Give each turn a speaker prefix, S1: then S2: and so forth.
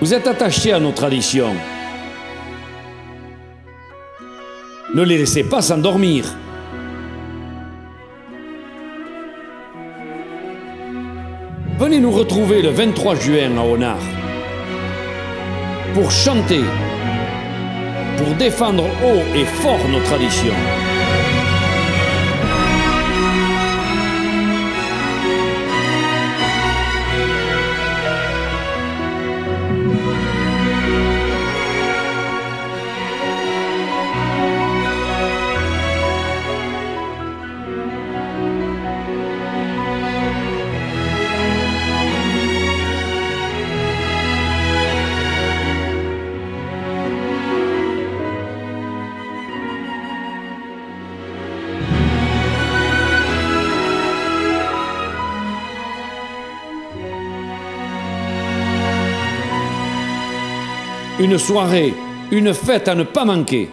S1: Vous êtes attachés à nos traditions. Ne les laissez pas s'endormir. Venez nous retrouver le 23 juin à Honard pour chanter, pour défendre haut et fort nos traditions. Une soirée, une fête à ne pas manquer.